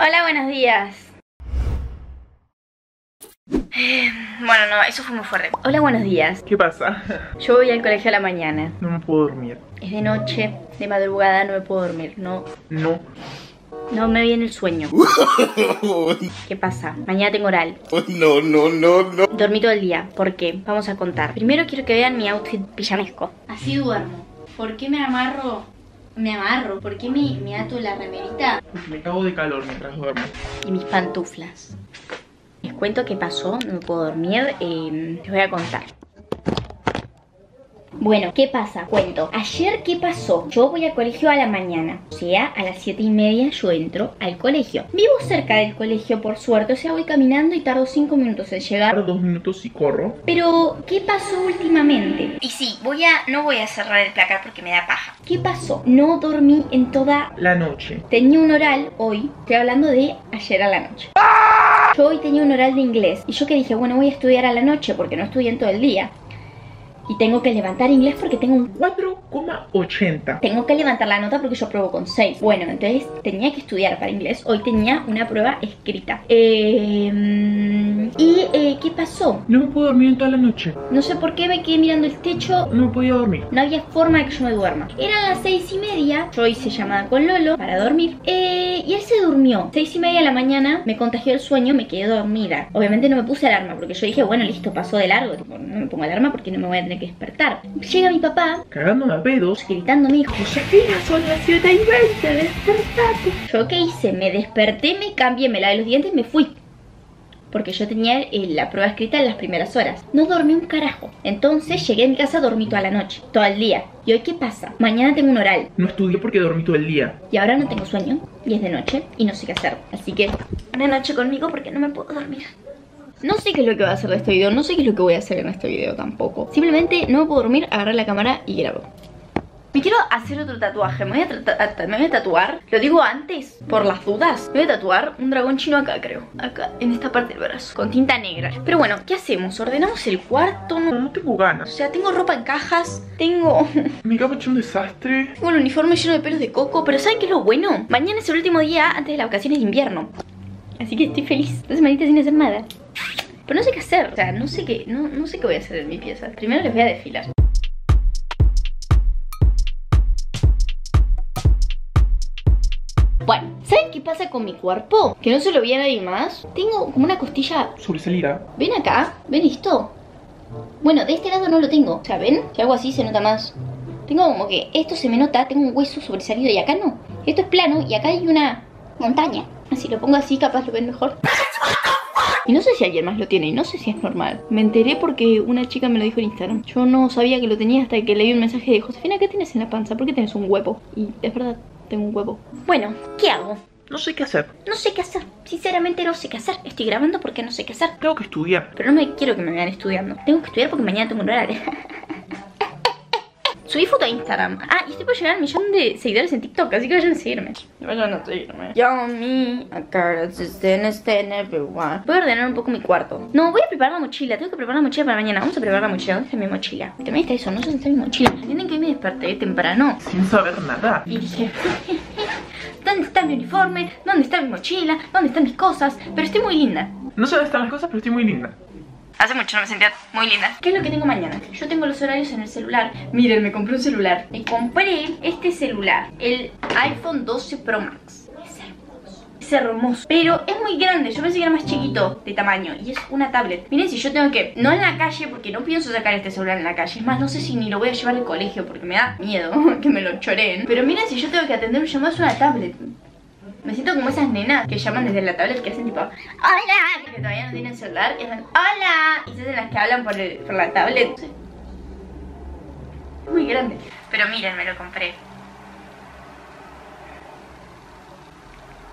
Hola, buenos días. Eh, bueno, no, eso fue muy fuerte. Hola, buenos días. ¿Qué pasa? Yo voy al colegio a la mañana. No me puedo dormir. Es de noche, de madrugada, no me puedo dormir. No, No. no me viene el sueño. ¿Qué pasa? Mañana tengo oral. No, no, no, no. Dormí todo el día. ¿Por qué? Vamos a contar. Primero quiero que vean mi outfit pijamesco. Así duermo. ¿Por qué me amarro? Me amarro. ¿Por qué me, me ato la remerita? Me cago de calor mientras duermo. y mis pantuflas. Les cuento qué pasó, no me puedo dormir, eh, les voy a contar. Bueno, ¿qué pasa? Cuento. Ayer, ¿qué pasó? Yo voy al colegio a la mañana. O sea, a las 7 y media yo entro al colegio. Vivo cerca del colegio, por suerte. O sea, voy caminando y tardo 5 minutos en llegar. Ahora dos minutos y corro. Pero, ¿qué pasó últimamente? Y sí, voy a. no voy a cerrar el placar porque me da paja. ¿Qué pasó? No dormí en toda La noche. Tenía un oral hoy, estoy hablando de ayer a la noche. Yo hoy tenía un oral de inglés y yo que dije, bueno, voy a estudiar a la noche porque no estudié en todo el día. Y tengo que levantar inglés porque tengo un... 4,80. Tengo que levantar la nota porque yo pruebo con 6. Bueno, entonces tenía que estudiar para inglés. Hoy tenía una prueba escrita. Eh, ¿Y eh, qué pasó? No me puedo dormir en toda la noche. No sé por qué me quedé mirando el techo. No podía dormir. No había forma de que yo me duerma. Eran las seis y media. Yo hice llamada con Lolo para dormir. Eh, y él se durmió. Seis y media de la mañana me contagió el sueño, me quedé dormida. Obviamente no me puse alarma porque yo dije, bueno, listo, pasó de largo. Tipo, no me pongo alarma porque no me voy a tener que despertar. Llega mi papá Cagándome a pedos. gritándome, Josefina, son las 7 y 20, despertate. ¿Yo qué hice? Me desperté, me cambié, me lavé los dientes y me fui. Porque yo tenía eh, la prueba escrita en las primeras horas. No dormí un carajo. Entonces llegué a mi casa, dormí toda la noche, todo el día. ¿Y hoy qué pasa? Mañana tengo un oral. No estudié porque dormí todo el día. Y ahora no tengo sueño. Y es de noche y no sé qué hacer. Así que una noche conmigo porque no me puedo dormir. No sé qué es lo que voy a hacer de este video, no sé qué es lo que voy a hacer en este video tampoco. Simplemente no me puedo dormir, agarré la cámara y grabo. Me quiero hacer otro tatuaje, me voy, a trata- a- me voy a tatuar, lo digo antes, por las dudas, me voy a tatuar un dragón chino acá creo, acá, en esta parte del brazo, con tinta negra. Pero bueno, ¿qué hacemos? ¿Ordenamos el cuarto? No, No- tengo O ganas. sea, tengo ropa en cajas, tengo... Mi cama hecho un desastre. Tengo el uniforme lleno de pelos de coco, pero ¿saben qué es lo bueno? Mañana es el último día antes de las vacaciones de invierno. Así que estoy feliz. Dos semanitas sin hacer nada. Pero no sé qué hacer. O sea, no sé qué, no, no sé qué voy a hacer en mi pieza. Primero les voy a desfilar. Bueno, ¿saben qué pasa con mi cuerpo? Que no se lo vi a nadie más. Tengo como una costilla Sobresalida. ¿Ven acá? ¿Ven esto? Bueno, de este lado no lo tengo. O sea, ¿ven? Si hago así se nota más. Tengo como que esto se me nota, tengo un hueso sobresalido y acá no. Esto es plano y acá hay una montaña. Si lo pongo así, capaz lo ven mejor. Y no sé si alguien más lo tiene y no sé si es normal. Me enteré porque una chica me lo dijo en Instagram. Yo no sabía que lo tenía hasta que leí un mensaje de Josefina, ¿qué tienes en la panza? ¿Por qué tienes un huevo? Y es verdad, tengo un huevo. Bueno, ¿qué hago? No sé qué hacer. No sé qué hacer. Sinceramente no sé qué hacer. Estoy grabando porque no sé qué hacer. Tengo que estudiar. Pero no me quiero que me vean estudiando. Tengo que estudiar porque mañana tengo un horario. Subí foto a Instagram. Ah, y estoy por llegar al millón de seguidores en TikTok, así que vayan a seguirme. Vayan a seguirme. Yummy, a carrots estén, estén everyone. Voy a ordenar un poco mi cuarto. No, voy a preparar la mochila. Tengo que preparar la mochila para mañana. Vamos a preparar la mochila. ¿Dónde está mi mochila? También está eso, no sé dónde está mi mochila. Entienden que hoy me desperté temprano. Sin saber nada. Y dije, ¿dónde está mi uniforme? ¿Dónde está mi mochila? ¿Dónde están mis cosas? Pero estoy muy linda. No sé dónde están las cosas, pero estoy muy linda. Hace mucho no me sentía muy linda. ¿Qué es lo que tengo mañana? Yo tengo los horarios en el celular. Miren, me compré un celular. Me compré este celular, el iPhone 12 Pro Max. Es hermoso. Pero es muy grande. Yo pensé que era más chiquito de tamaño. Y es una tablet. Miren, si yo tengo que. No en la calle, porque no pienso sacar este celular en la calle. Es más, no sé si ni lo voy a llevar al colegio porque me da miedo que me lo choreen. Pero miren, si yo tengo que atender un llamado, es una tablet. Me siento como esas nenas que llaman desde la tablet que hacen tipo ¡Hola! Que todavía no tienen celular y hacen ¡Hola! Y se hacen las que hablan por, el- por la tablet. Es muy grande. Pero miren, me lo compré.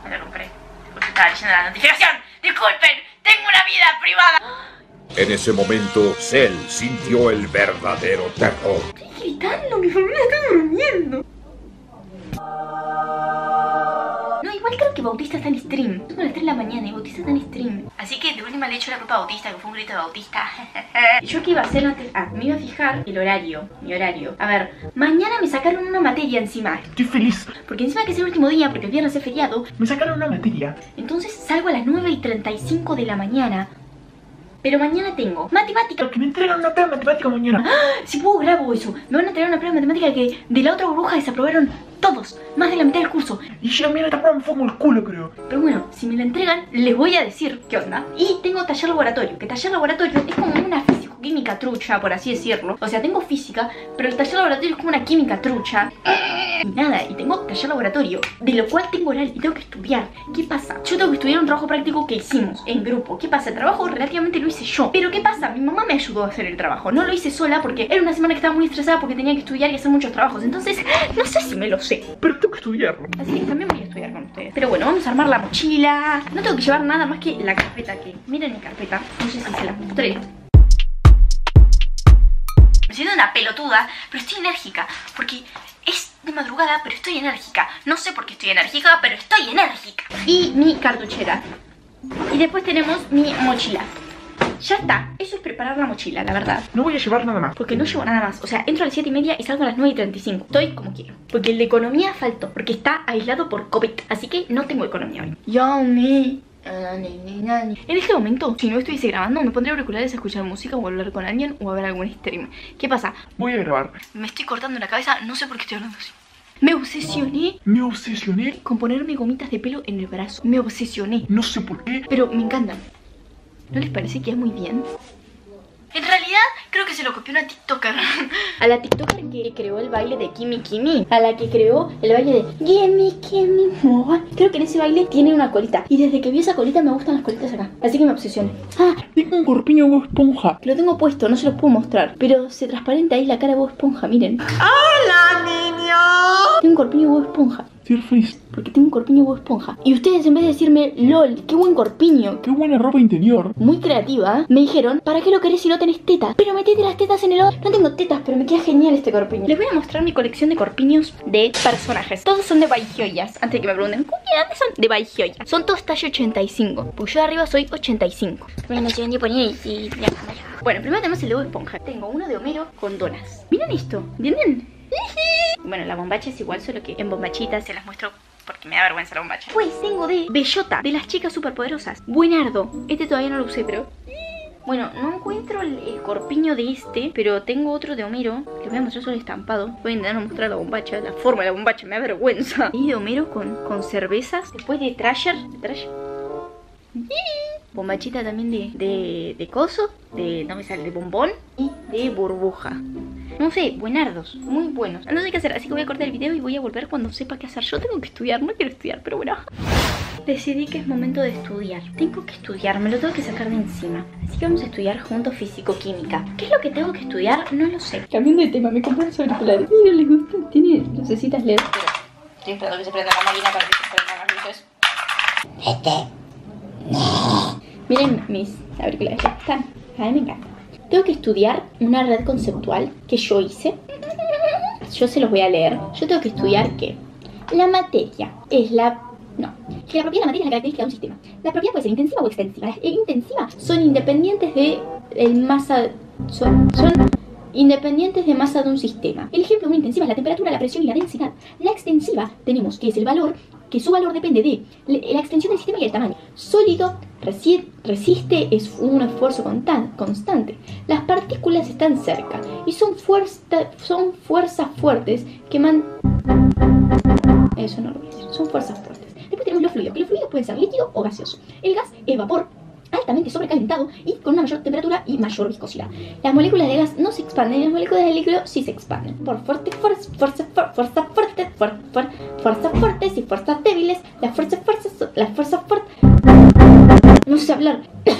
Me lo compré. Porque estaba leyendo la notificación. ¡Disculpen! ¡Tengo una vida privada! En ese momento, Cell sintió el verdadero terror. Estoy gritando, mi familia está durmiendo. Que Bautista está en stream. Son las 3 de la mañana y Bautista está en stream. Así que de última le echo la culpa a Bautista, que fue un grito de Bautista. ¿Y yo qué iba a hacer antes? Ah, me iba a fijar el horario. Mi horario. A ver, mañana me sacaron una materia encima. Estoy feliz. Porque encima que es el último día, porque el viernes es feriado. Me sacaron una materia. Entonces salgo a las 9 y 35 de la mañana. Pero mañana tengo matemática. Porque me entregan una prueba de matemática mañana. Si puedo grabo eso. Me van a traer una prueba de matemática que de la otra burbuja desaprobaron todos. Más de la mitad del curso. Y yo, mira, esta prueba me fue como el culo, creo. Pero bueno, si me la entregan, les voy a decir qué onda. Y tengo taller laboratorio, que taller laboratorio es como una físico-química trucha, por así decirlo. O sea, tengo física, pero el taller laboratorio es como una química trucha. Y nada, y tengo taller laboratorio, de lo cual tengo oral y tengo que estudiar. ¿Qué pasa? Yo tengo que estudiar un trabajo práctico que hicimos en grupo. ¿Qué pasa? El trabajo relativamente lo hice yo. Pero ¿qué pasa? Mi mamá me ayudó a hacer el trabajo. No lo hice sola porque era una semana que estaba muy estresada porque tenía que estudiar y hacer muchos trabajos. Entonces, no sé si me lo sé. Pero tengo que estudiarlo. Así que también voy a estudiar con ustedes. Pero bueno, vamos a armar la mochila. No tengo que llevar nada más que la carpeta que... Miren mi carpeta. No sé si se las mostré. Siento una pelotuda, pero estoy enérgica. Porque es de madrugada, pero estoy enérgica. No sé por qué estoy enérgica, pero estoy enérgica. Y mi cartuchera. Y después tenemos mi mochila. Ya está. Eso es preparar la mochila, la verdad. No voy a llevar nada más. Porque no llevo nada más. O sea, entro a las 7 y media y salgo a las 9 y 35. Estoy como quiero. Porque el de economía faltó. Porque está aislado por COVID. Así que no tengo economía hoy. Yo me... En este momento, si no estuviese grabando, me pondría auriculares a escuchar música o hablar con alguien o a ver algún stream. ¿Qué pasa? Voy a grabar. Me estoy cortando la cabeza, no sé por qué estoy hablando así. Me obsesioné Me obsesioné. con ponerme gomitas de pelo en el brazo. Me obsesioné. No sé por qué. Pero me encantan. ¿No les parece que es muy bien? En realidad, creo que se lo copió una TikToker. A la TikToker que creó el baile de Kimi Kimi. A la que creó el baile de Gimme Kimi More. Creo que en ese baile tiene una colita. Y desde que vi esa colita me gustan las colitas acá. Así que me obsesioné. Ah, Tengo un corpiño de Bob esponja. lo tengo puesto, no se los puedo mostrar. Pero se transparenta ahí la cara de Bob Esponja, miren. ¡Hola, niño! Tengo un corpiño de Bob Esponja. Porque tengo un corpiño Bob Esponja. Y ustedes en vez de decirme, LOL, qué buen corpiño. Qué buena ropa interior. muy creativa, me dijeron, ¿para qué lo querés si no tenés tetas? Pero metete las tetas en el ojo. No tengo tetas, pero me queda genial este corpiño. Les voy a mostrar mi colección de corpiños de personajes. Todos son de Baihioyas. Antes de que me pregunten, ¿cuál de son? De Baihioya. Son todos talla 85. Pues yo de arriba soy 85. Bueno, se poner y... Bueno, primero tenemos el de Bob Esponja. Tengo uno de Homero con donas. Miren esto, ¿entienden? Bueno, la bombacha es igual, solo que en bombachita se las muestro porque me da vergüenza la bombacha. Pues tengo de Bellota, de las chicas superpoderosas. Buenardo. Este todavía no lo usé, pero... Bueno, no encuentro el, el corpiño de este, pero tengo otro de Homero. Les voy a mostrar solo estampado. Voy a intentar mostrar la bombacha, la forma de la bombacha, me da vergüenza. Y de Homero con, con cervezas. Después de Trasher. ¿De Trasher? Bombachita también de, de, de coso, de, no me sale, de bombón y de burbuja. No sé, buenardos, muy buenos. No sé qué hacer, así que voy a cortar el video y voy a volver cuando sepa qué hacer. Yo tengo que estudiar, no quiero estudiar, pero bueno. Decidí que es momento de estudiar. Tengo que estudiar, me lo tengo que sacar de encima. Así que vamos a estudiar juntos físico-química. ¿Qué es lo que tengo que estudiar? No lo sé. Cambiando de tema, me compré unos auriculares. Mira, les gusta. Tiene lucecitas LED. Estoy esperando que se prenda la máquina para que se prendan las luces. Miren mis auriculares, ya están. A mí me encanta. Tengo que estudiar una red conceptual que yo hice. Yo se los voy a leer. Yo tengo que estudiar que la materia es la... No, que la propiedad de la materia es la característica de un sistema. La propiedad puede ser intensiva o extensiva. Las intensivas son independientes de el masa... Son, son independientes de masa de un sistema. El ejemplo de una intensiva es la temperatura, la presión y la densidad. La extensiva tenemos que es el valor, que su valor depende de la extensión del sistema y el tamaño. Sólido resi- resiste es un esfuerzo constan- constante. Las partículas están cerca y son, fuerza- son fuerzas fuertes que man... Eso no lo voy. Son fuerzas fuertes. Después tenemos los fluidos, los fluidos pueden ser líquido o gaseoso. El gas es vapor altamente sobrecalentado y con una mayor temperatura y mayor viscosidad. Las moléculas de gas no se expanden las moléculas de líquido sí se expanden. Por fuerte, fuerza, fuerza, fuer- fuerza fuerte, fuer- fuer- fuerzas fuertes y fuerzas débiles, las fuerzas fuerzas, las fuerzas fuertes. No sé hablar.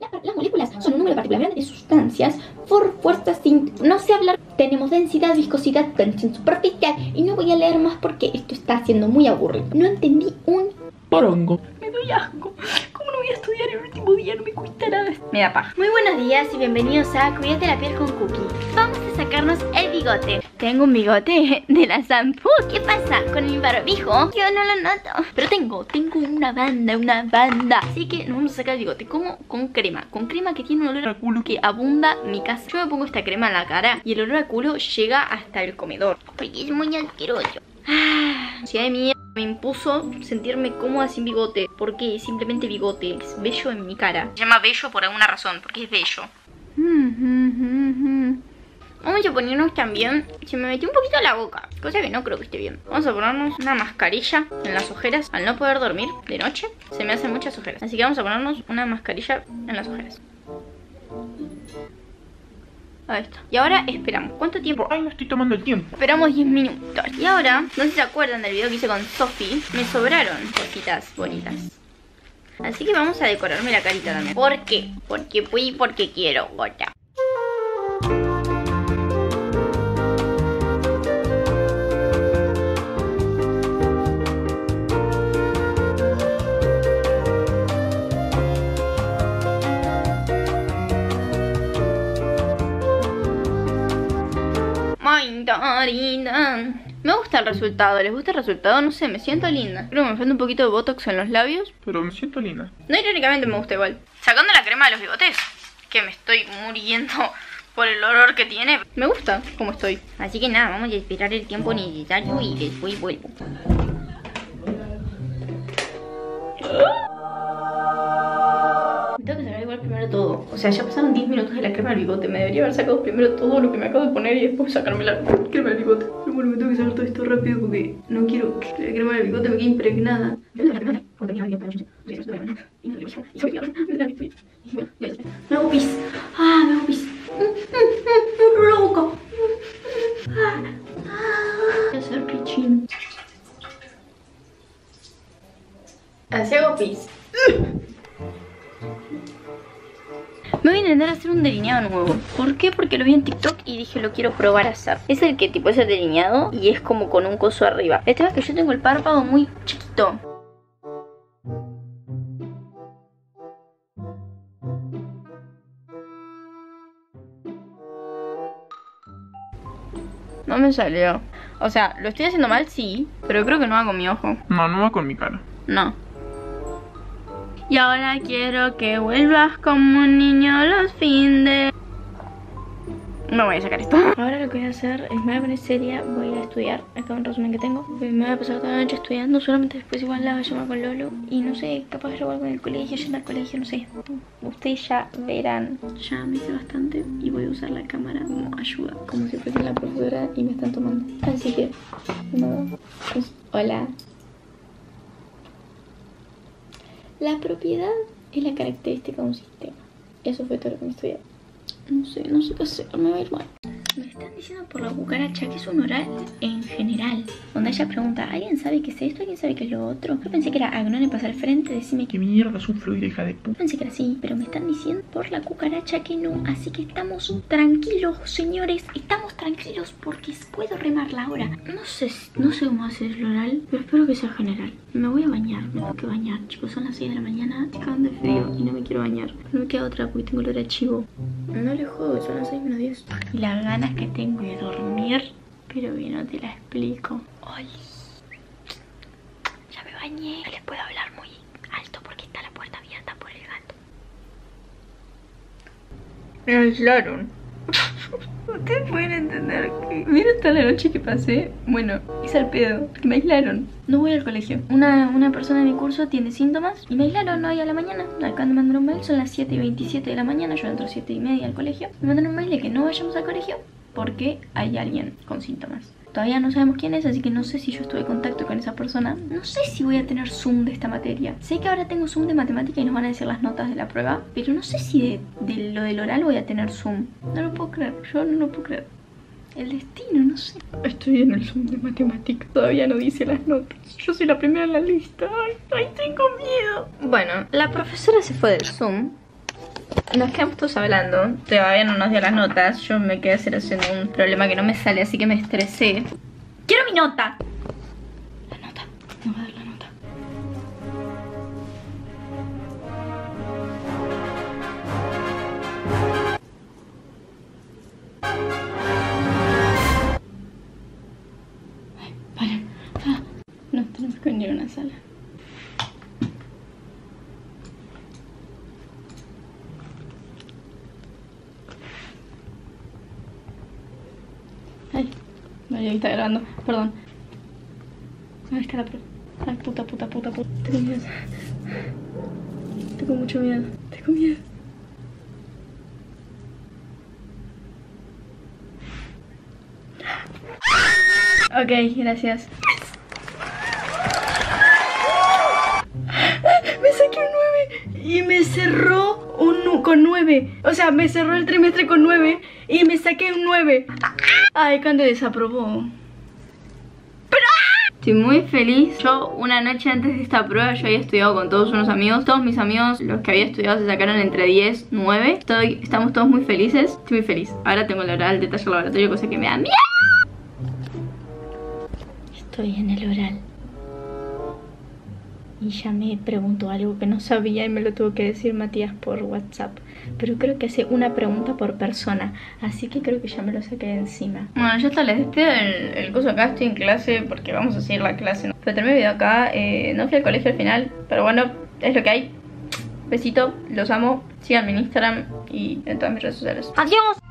La- Las moléculas son un número particular grande de sustancias por fuerzas sin... No sé hablar. Tenemos densidad, viscosidad, tensión superficial y no voy a leer más porque esto está siendo muy aburrido. No entendí un Porongo. me doy asco. ¿Cómo día? No me cuesta nada. Me da paja. Muy buenos días y bienvenidos a Cuídate la piel con Cookie. Vamos a sacarnos el bigote. Tengo un bigote de la shampoo. ¿Qué pasa con mi barbijo? Yo no lo noto. Pero tengo, tengo una banda, una banda. Así que nos vamos a sacar el bigote. como Con crema. Con crema que tiene un olor a culo que abunda mi casa. Yo me pongo esta crema en la cara y el olor a culo llega hasta el comedor. Porque es muy asqueroso. Ah, ciudad de mierda me impuso sentirme cómoda sin bigote. Porque simplemente bigote. Es bello en mi cara. Se llama bello por alguna razón. Porque es bello. Vamos a ponernos también, se me metió un poquito la boca, cosa que no creo que esté bien. Vamos a ponernos una mascarilla en las ojeras. Al no poder dormir de noche, se me hacen muchas ojeras. Así que vamos a ponernos una mascarilla en las ojeras. Ahí está. Y ahora esperamos. ¿Cuánto tiempo? Ay, me estoy tomando el tiempo. Esperamos 10 minutos. Y ahora, no sé si se acuerdan del video que hice con Sophie, me sobraron cositas bonitas. Así que vamos a decorarme la carita también. ¿Por qué? Porque fui porque quiero, gota. Me gusta el resultado, ¿les gusta el resultado? No sé, me siento linda. Creo que me falta un poquito de botox en los labios. Pero me siento linda. No, irónicamente me gusta igual. Sacando la crema de los bigotes Que me estoy muriendo por el olor que tiene. Me gusta como estoy. Así que nada, vamos a esperar el tiempo necesario y después vuelvo O sea, ya pasaron 10 minutos de la crema del bigote. Me debería haber sacado primero todo lo que me acabo de poner y después sacarme la crema del bigote. Pero bueno, me tengo que sacar todo esto rápido porque no quiero que la crema del bigote me quede impregnada. Intentar hacer un delineado nuevo. ¿Por qué? Porque lo vi en TikTok y dije lo quiero probar a hacer Es el que tipo es el delineado y es como con un coso arriba. El tema es que yo tengo el párpado muy chiquito. No me salió. O sea, lo estoy haciendo mal, sí Pero creo que no va con mi ojo. No, no va con mi cara. No y ahora quiero que vuelvas como un niño los fines. No voy a sacar esto. Ahora lo que voy a hacer es me voy a poner seria, voy a estudiar. Acá un resumen que tengo. Me voy a pasar toda la noche estudiando. Solamente después igual la voy a llamar con Lolo. Y no sé, capaz de robar con el colegio, yendo al colegio, no sé. Ustedes ya verán. Ya me hice bastante y voy a usar la cámara como ayuda. Como si fuese la profesora y me están tomando. Así que, no, pues, hola. La propiedad es la característica de un sistema. Eso fue todo lo que me estudié. No sé, no sé qué hacer, me va a ir mal. Me están diciendo por la cucaracha que es un oral en general. Donde ella pregunta, ¿alguien sabe qué es esto? ¿Alguien sabe qué es lo otro? Yo pensé que era Agnone pasar al frente, decime que mierda es un fluido, hija de puta. Pensé que era así, pero me están diciendo por la cucaracha que no. Así que estamos tranquilos, señores. Estamos tranquilos porque puedo remarla ahora. No sé, no sé cómo hacer el oral, pero espero que sea general. Me voy a bañar, me tengo que bañar. Chicos, son las 6 de la mañana, estoy de frío y no me quiero bañar. No me queda otra porque tengo olor a chivo. No le juego, son las 6 menos 10. Y la gana que tengo de dormir, pero bien, no te la explico. Ay, ya me bañé. No les puedo hablar muy alto porque está la puerta abierta por el gato. Me aislaron. Ustedes pueden entender que... Mira toda la noche que pasé. Bueno, hice el pedo. Que me aislaron. No voy al colegio. Una, una persona de mi curso tiene síntomas y me aislaron hoy a la mañana. Acaban de mandar un mail. Son las 7 y 27 de la mañana. Yo entro a 7 y media al colegio. Me mandaron un mail de que no vayamos al colegio porque hay alguien con síntomas. Todavía no sabemos quién es, así que no sé si yo estuve en contacto con esa persona. No sé si voy a tener Zoom de esta materia. Sé que ahora tengo Zoom de matemática y nos van a decir las notas de la prueba, pero no sé si de, lo del oral voy a tener Zoom. No lo puedo creer, yo no lo puedo creer. El destino, no sé. Estoy en el Zoom de matemática. Todavía no dice las notas. Yo soy la primera en la lista. Ay, ay, tengo miedo. Bueno, la profesora se fue del Zoom nos quedamos todos hablando. Todavía no nos dio las notas. Yo me quedé haciendo un problema que no me sale, así que me estresé. ¡Quiero mi nota! La nota. No va No, ya está grabando, perdón. Ahí está la prueba. Ay, puta, puta, puta, puta. Tengo miedo. Tengo mucho miedo. Tengo miedo. Ok, gracias. Me saqué un 9 y me cerró un con 9. O sea, me cerró el trimestre con 9 y me saqué un 9. Ay, Cande desaprobó. ¡ah! Estoy muy feliz. Yo una noche antes de esta prueba yo había estudiado con todos unos amigos. Todos mis amigos, los que había estudiado, se sacaron entre 10, 9. Estoy, estamos todos muy felices. Estoy muy feliz. Ahora tengo el oral de taller laboratorio, cosa que me da. Estoy en el oral. Y ya me preguntó algo que no sabía y me lo tuvo que decir Matías por WhatsApp. Pero creo que hace una pregunta por persona. Así que creo que ya me lo saqué de encima. Bueno, ya está, les despido el, el curso acá. Estoy en clase porque vamos a seguir la clase. Pero terminé el video acá. eh, no fui al colegio al final. Pero bueno, es lo que hay. Besito, los amo. Síganme en Instagram y en todas mis redes sociales. ¡Adiós!